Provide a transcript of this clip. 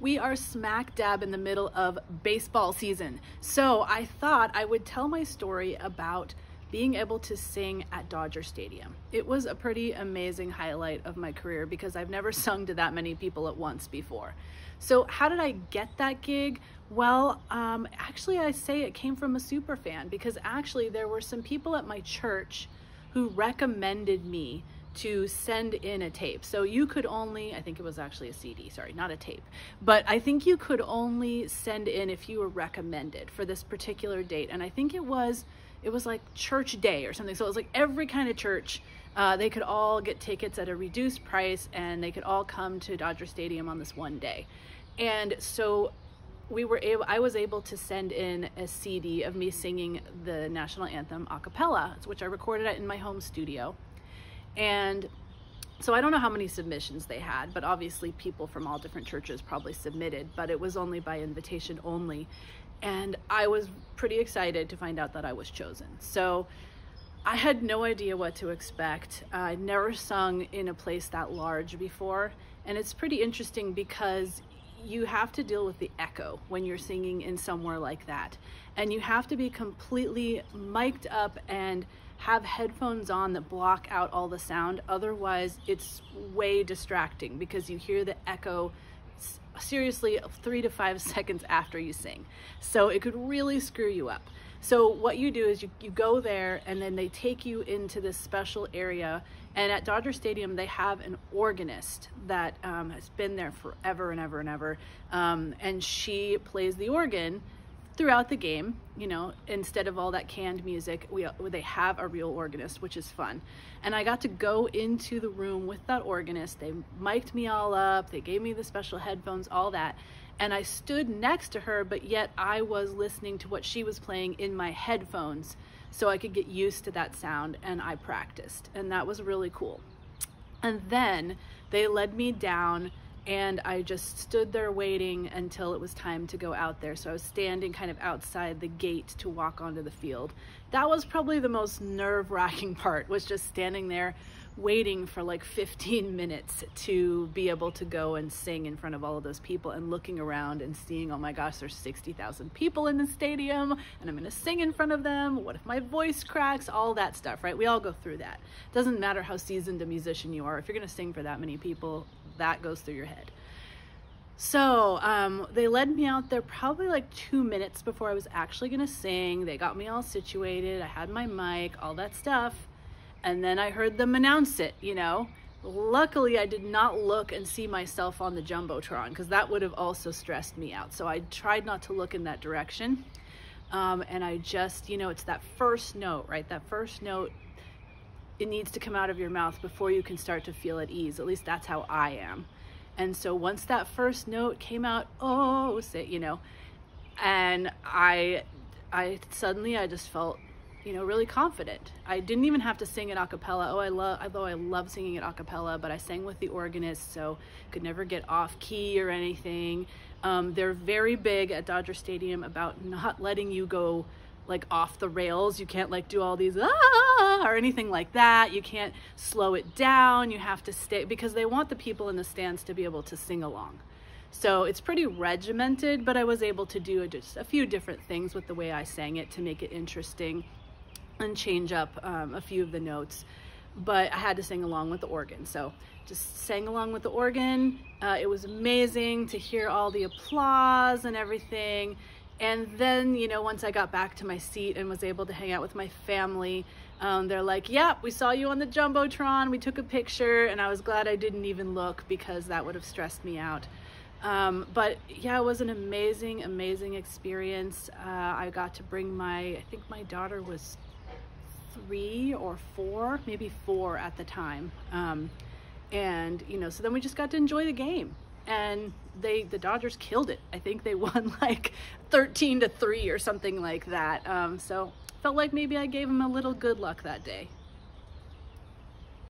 we are smack dab in the middle of baseball season. So I thought I would tell my story about being able to sing at Dodger Stadium. It was a pretty amazing highlight of my career because I've never sung to that many people at once before. So how did I get that gig? Well, um, actually I say it came from a super fan because actually there were some people at my church who recommended me to send in a tape. So you could only, I think it was actually a CD, sorry, not a tape, but I think you could only send in if you were recommended for this particular date. And I think it was, it was like church day or something. So it was like every kind of church, uh, they could all get tickets at a reduced price and they could all come to Dodger Stadium on this one day. And so we were able, I was able to send in a CD of me singing the national anthem a cappella, which I recorded in my home studio. And so I don't know how many submissions they had, but obviously people from all different churches probably submitted, but it was only by invitation only. And I was pretty excited to find out that I was chosen. So I had no idea what to expect. I'd never sung in a place that large before. And it's pretty interesting because you have to deal with the echo when you're singing in somewhere like that. And you have to be completely mic'd up and have headphones on that block out all the sound. Otherwise, it's way distracting because you hear the echo seriously three to five seconds after you sing. So it could really screw you up. So what you do is you, you go there and then they take you into this special area and at Dodger Stadium, they have an organist that um, has been there forever and ever and ever. Um, and she plays the organ throughout the game, you know, instead of all that canned music, we they have a real organist, which is fun. And I got to go into the room with that organist. They mic'd me all up, they gave me the special headphones, all that. And I stood next to her, but yet I was listening to what she was playing in my headphones so I could get used to that sound and I practiced. And that was really cool. And then they led me down and I just stood there waiting until it was time to go out there. So I was standing kind of outside the gate to walk onto the field. That was probably the most nerve-wracking part, was just standing there waiting for like 15 minutes to be able to go and sing in front of all of those people and looking around and seeing, oh my gosh, there's 60,000 people in the stadium and I'm gonna sing in front of them. What if my voice cracks? All that stuff, right? We all go through that. Doesn't matter how seasoned a musician you are. If you're gonna sing for that many people, that goes through your head. So um, they led me out there probably like two minutes before I was actually gonna sing. They got me all situated. I had my mic, all that stuff. And then I heard them announce it, you know. Luckily, I did not look and see myself on the Jumbotron because that would have also stressed me out. So I tried not to look in that direction. Um, and I just, you know, it's that first note, right? That first note it needs to come out of your mouth before you can start to feel at ease. At least that's how I am. And so once that first note came out, oh, say, you know, and I, I suddenly I just felt, you know, really confident. I didn't even have to sing it a cappella. Oh, I love, although I love singing it a cappella, but I sang with the organist, so could never get off key or anything. Um, they're very big at Dodger Stadium about not letting you go like off the rails. You can't like do all these ah or anything like that. You can't slow it down. You have to stay because they want the people in the stands to be able to sing along. So it's pretty regimented, but I was able to do just a few different things with the way I sang it to make it interesting and change up um, a few of the notes. But I had to sing along with the organ. So just sang along with the organ. Uh, it was amazing to hear all the applause and everything. And then, you know, once I got back to my seat and was able to hang out with my family, um, they're like, yep, we saw you on the Jumbotron. We took a picture and I was glad I didn't even look because that would have stressed me out. Um, but yeah, it was an amazing, amazing experience. Uh, I got to bring my, I think my daughter was three or four, maybe four at the time. Um, and, you know, so then we just got to enjoy the game and they the Dodgers killed it. I think they won like 13 to 3 or something like that. Um, so felt like maybe I gave them a little good luck that day.